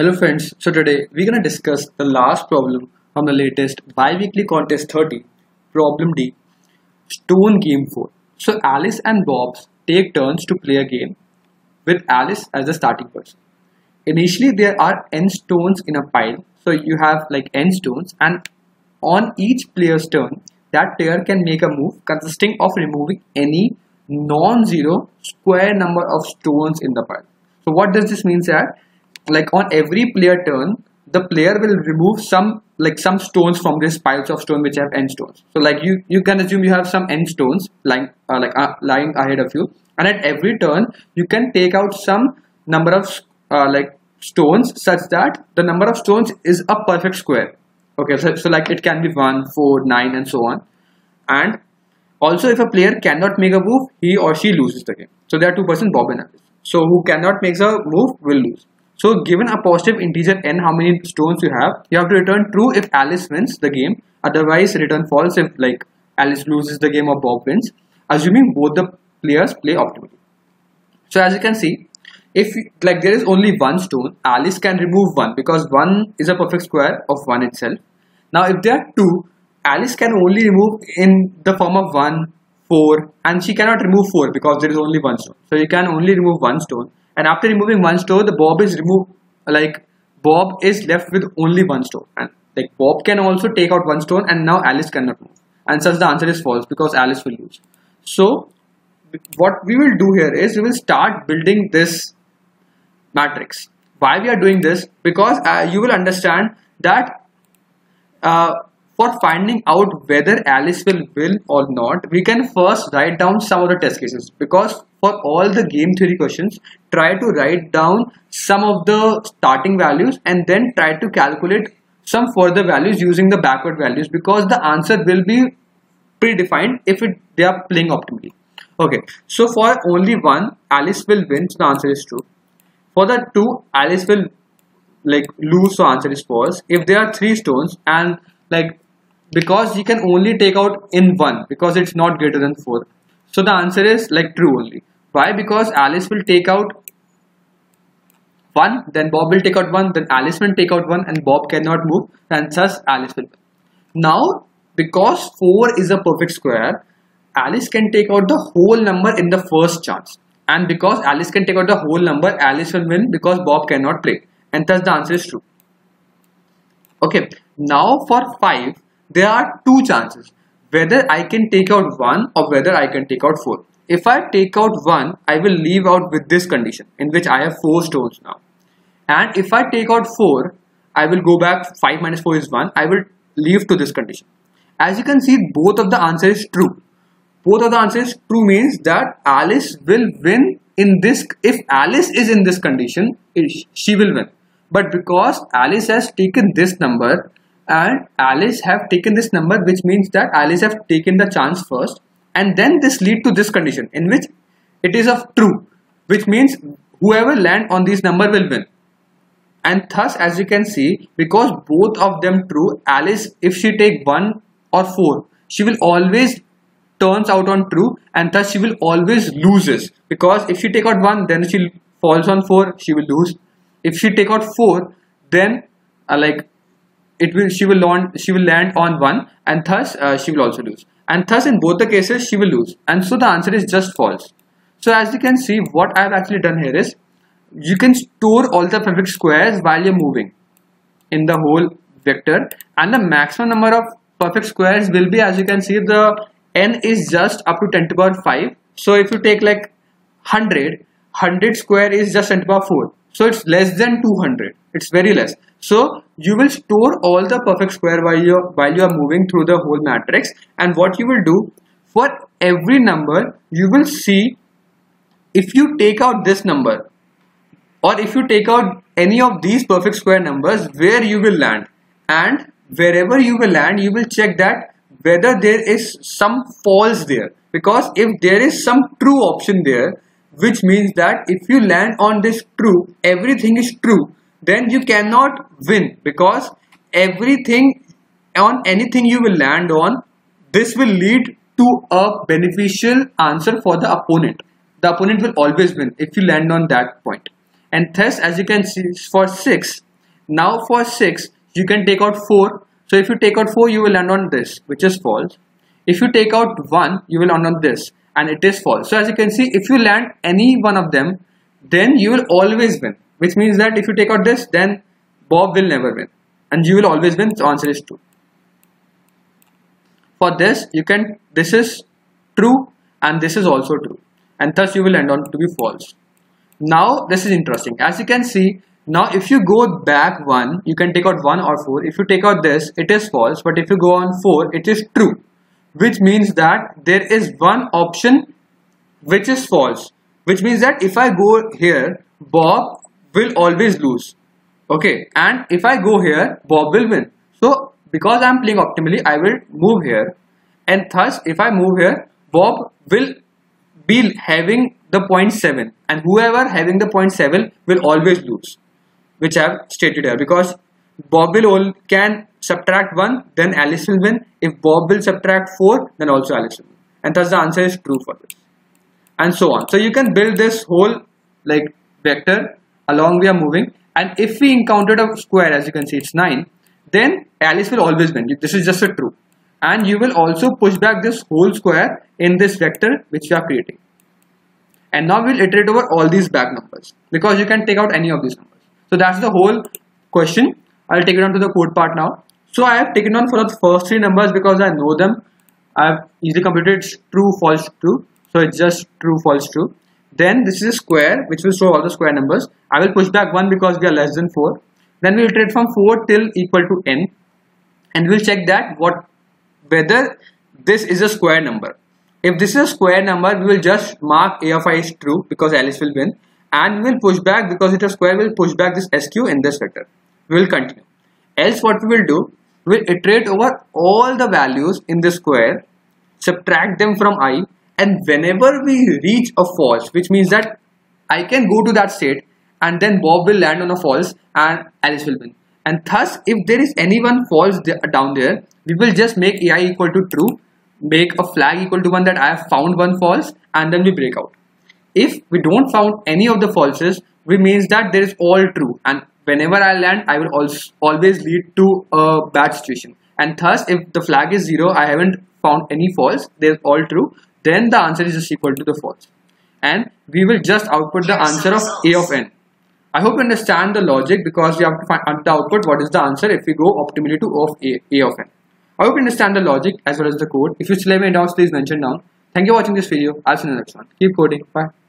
Hello friends, so today we're gonna discuss the last problem from the latest bi-weekly contest 30, problem D, Stone Game 4. So Alice and Bob take turns to play a game with Alice as the starting person. Initially there are n stones in a pile, so you have like n stones and on each player's turn, that player can make a move consisting of removing any non-zero square number of stones in the pile. So what does this mean that like on every player turn the player will remove some like some stones from this piles of stone which have end stones. So like you you can assume you have some end stones lying uh, like uh, lying ahead of you. And at every turn you can take out some number of uh, like stones such that the number of stones is a perfect square. Okay so, so like it can be 1 4 9 and so on. And also if a player cannot make a move he or she loses the game. So there are two persons bob and alice so who cannot make a move will lose so given a positive integer n how many stones you have, you have to return true if Alice wins the game. Otherwise return false if like Alice loses the game or Bob wins. Assuming both the players play optimally. So as you can see, if like there is only one stone, Alice can remove one because one is a perfect square of one itself. Now if there are two, Alice can only remove in the form of one, four, and she cannot remove four because there is only one stone. So you can only remove one stone and after removing one store the bob is removed. Like bob is left with only one stone and like bob can also take out one stone and now alice cannot move. And since the answer is false because alice will lose. So what we will do here is we will start building this matrix. Why we are doing this? Because uh, you will understand that uh, for finding out whether Alice will win or not, we can first write down some of the test cases because for all the game theory questions, try to write down some of the starting values and then try to calculate some further values using the backward values because the answer will be predefined if it, they are playing optimally. Okay, so for only one, Alice will win, so the answer is true. For the two, Alice will like lose, so answer is false. If there are three stones and like because you can only take out in 1 because it's not greater than 4 so the answer is like true only. Why? Because Alice will take out 1 then Bob will take out 1 then Alice will take out 1 and Bob cannot move. And thus Alice will win. Now because 4 is a perfect square Alice can take out the whole number in the first chance. And because Alice can take out the whole number Alice will win because Bob cannot play. And thus the answer is true. Okay. Now for 5 there are two chances whether I can take out 1 or whether I can take out 4. If I take out 1, I will leave out with this condition in which I have 4 stones now. And if I take out 4, I will go back 5 minus 4 is 1. I will leave to this condition. As you can see, both of the answer is true. Both of the answers true means that Alice will win in this. If Alice is in this condition, she will win. But because Alice has taken this number, and Alice have taken this number which means that Alice have taken the chance first. And then this lead to this condition in which it is of true which means whoever land on this number will win. And thus as you can see because both of them true Alice if she take 1 or 4 she will always turns out on true. And thus she will always loses. Because if she take out 1 then she falls on 4 she will lose. If she take out 4 then uh, like it will she will land she will land on one and thus uh, she will also lose. And thus in both the cases she will lose. And so the answer is just false. So as you can see what I have actually done here is you can store all the perfect squares while you're moving in the whole vector. And the maximum number of perfect squares will be as you can see the n is just up to 10 to the power 5 so if you take like 100 100 square is just 10 to the power 4 so it's less than 200 it's very less. So you will store all the perfect square while you while you are moving through the whole matrix. And what you will do for every number you will see if you take out this number or if you take out any of these perfect square numbers where you will land. And wherever you will land you will check that whether there is some false there. Because if there is some true option there which means that if you land on this true everything is true then you cannot win because everything on anything you will land on this will lead to a beneficial answer for the opponent the opponent will always win if you land on that point and thus as you can see for 6 Now for 6, you can take out 4. So if you take out 4, you will land on this, which is false. If you take out 1, you will land on this, and it is false. So as you can see, if you land any one of them, then you will always win. Which means that if you take out this, then Bob will never win. And you will always win. So answer is true. For this, you can, this is true and this is also true. And thus you will end on to be false. Now this is interesting. As you can see, now if you go back 1, you can take out 1 or 4. If you take out this, it is false. But if you go on 4, it is true. Which means that there is one option which is false. Which means that if I go here, Bob will always lose. Okay. And if I go here, Bob will win. So because I am playing optimally, I will move here. And thus, if I move here, Bob will be having the 0.7 and whoever having the 0.7 will always lose which I have stated here because Bob will all can subtract 1 then Alice will win. If Bob will subtract 4 then also Alice will win. And thus the answer is true for this. And so on. So you can build this whole like vector along we are moving. And if we encountered a square as you can see it's 9 then Alice will always win. This is just a true. And you will also push back this whole square in this vector which you are creating. And now we'll iterate over all these back numbers. Because you can take out any of these numbers. So that's the whole question. I'll take it on to the code part now so I have taken on for the first three numbers because I know them. I've easily computed true false true. So it's just true false true. Then this is a square which will show all the square numbers. I will push back 1 because we are less than 4 then we will iterate from 4 till equal to n. And we'll check that what whether this is a square number. If this is a square number, we will just mark a of i is true because Alice will win. And we will push back because it is a square, we will push back this sq in this vector. We will continue. Else what we will do, will iterate uh, over all the values in the square, subtract them from i and whenever we reach a false, which means that I can go to that state and then Bob will land on a false and Alice will win. And thus, if there is any one false down there, we will just make ai equal to true make a flag equal to one that I have found one false and then we break out. If we don't found any of the falses, we means that there is all true and whenever I land, I will also always lead to a bad situation. And thus, if the flag is zero, I haven't found any false, they're all true, then the answer is just equal to the false. And we will just output the answer of a of n. I hope you understand the logic because we have to find the output what is the answer if we go optimally to of a, a of n. I hope you understand the logic as well as the code. If you still have any doubts, please mention down. Thank you for watching this video. I'll see you in the next one. Keep coding. Bye.